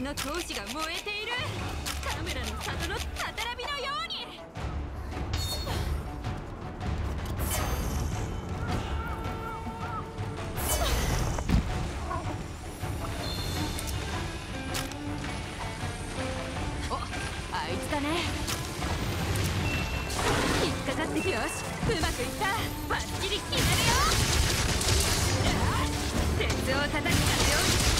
私の闘志が燃えている。カメラの里のたたらびのように。おあいつだね。引っかかってくよし。うまくいった。バッチリ決めるよ。鉄を叩くかのよ。うに力を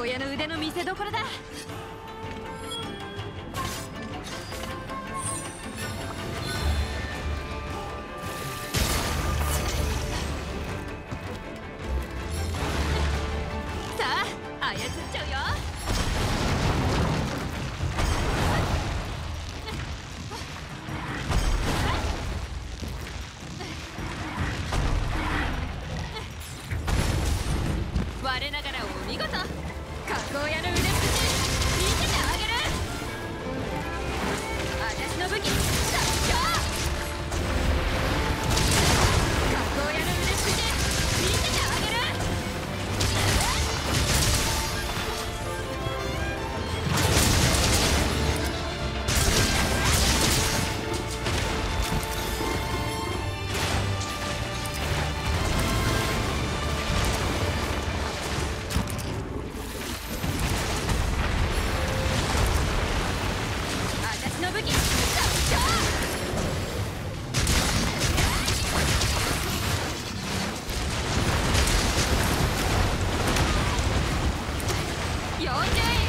親の腕の見せ所だ。要注意。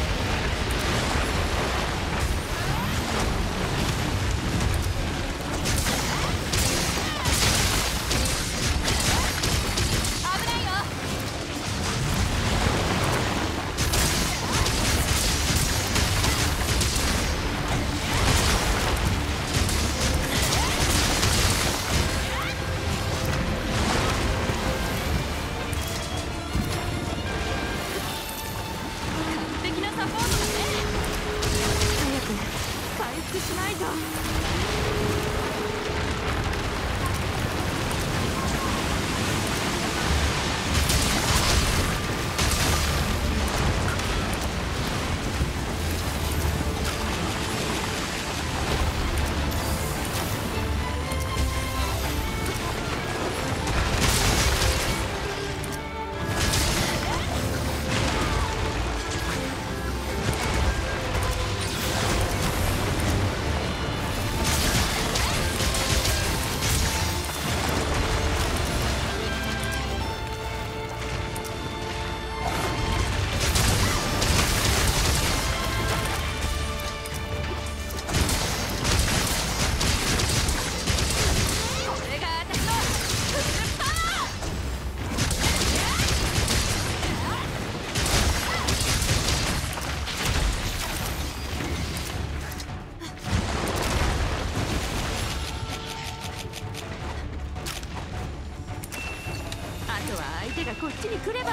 手がこっちに来れば。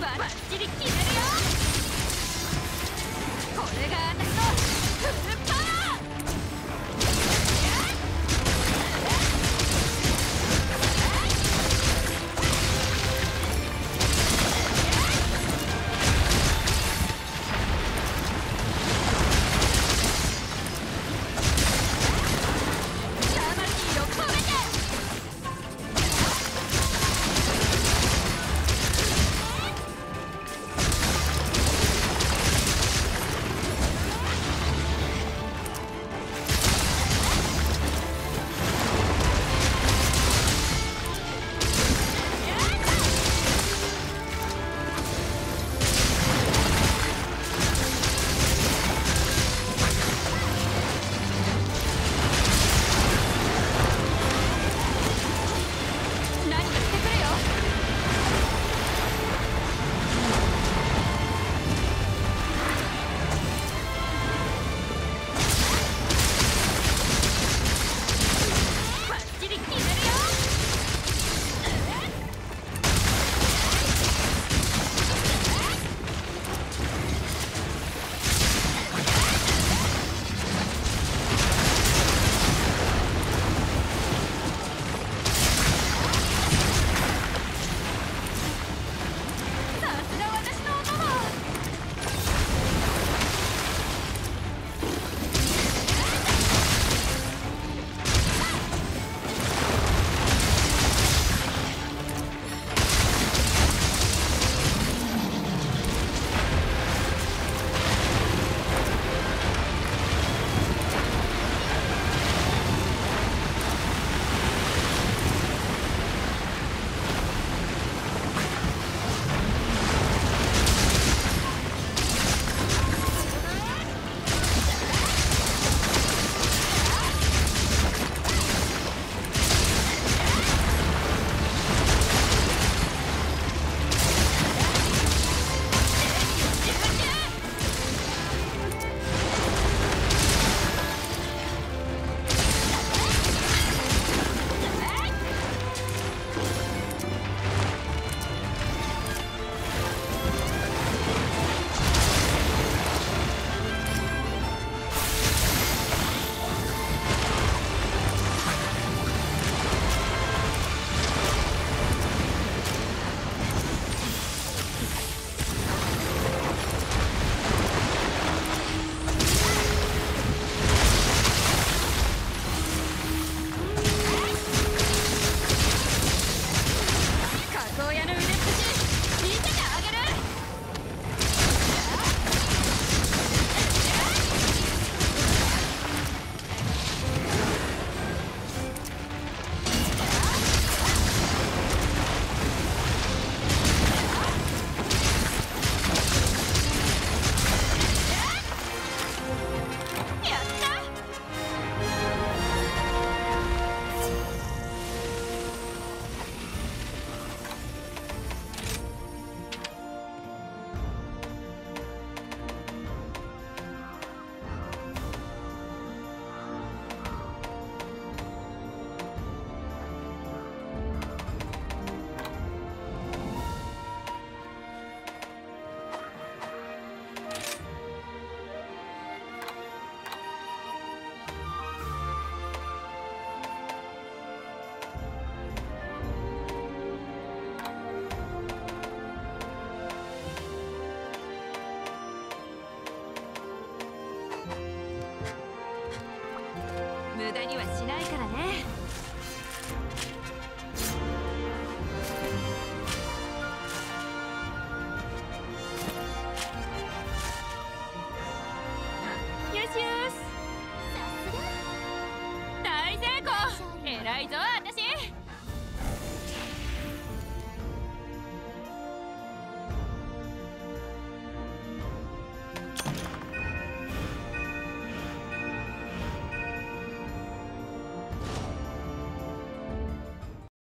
バッチリ決めるよ。これが私のにはしないからね。よしよし。大成功。偉いぞ